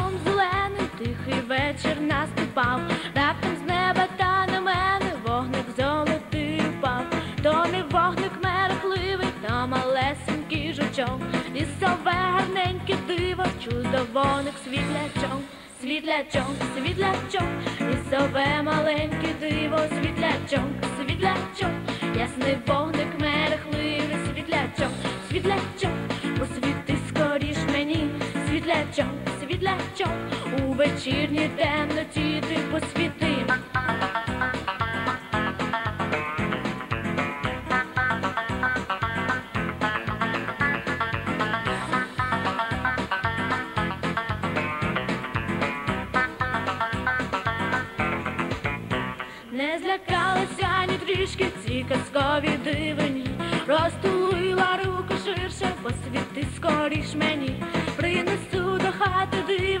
Ліском зеленим, тихий вечір наступав, раптом з неба та на мене вогник золотий впав, то не вогник мерехливий, то малесенький жучок, лісове гарненьке диво, чудовоник світлячок, світлячок, світлячок, лісове маленьке диво, світлячок, світлячок, ясний вогник мерехливий, світлячок, світлячок, світлячок, світлячок, у вечірній темноті ти посвіти. Не злякалася ні трішки ці казкові дивині, розтулила руку ширше, посвіти скоріш мені,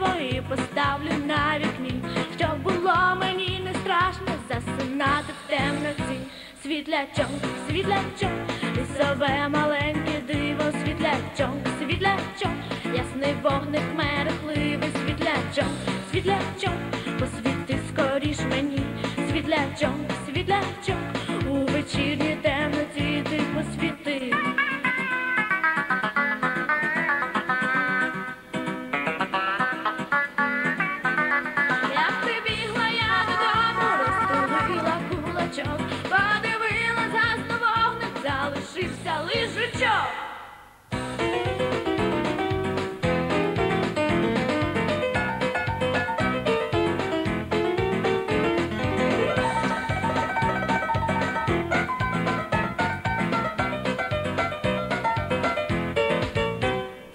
диво і поставлю на вікні, щоб було мені не страшно засинати в темноті. Світлячок, світлячок, лісове маленьке диво, світлячок, світлячок, ясний вогник мерехливий, світлячок, світлячок, посвіти скоріш мені, світлячок, світлячок, залишився лиш жучок.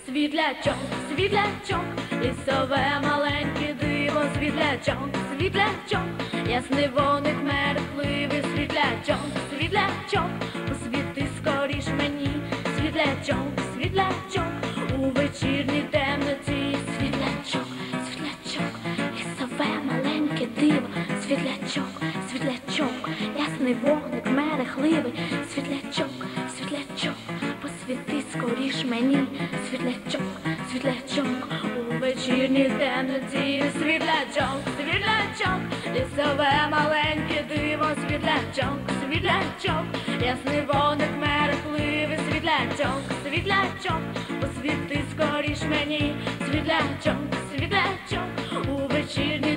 Світлячок, світлячок, лісове маленьке диво, світлячок, світлячок, ясний вогник мерехливий, світлячок, світлячок, світлячок, світлячок, у вечірній темноті, світлячок, світлячок, лісове маленьке диво, світлячок, світлячок, ясний вогник мерехливий, світлячок, світлячок, посвіти скоріш мені, світлячок, світлячок, у вечірній темноті, світлячок, світлячок, лісове маленьке диво, світлячок, світлячок, ясний вогник мерехливий, світлячок, світлячок, освіти скоріш мені, світлячок, світлячок у вечірній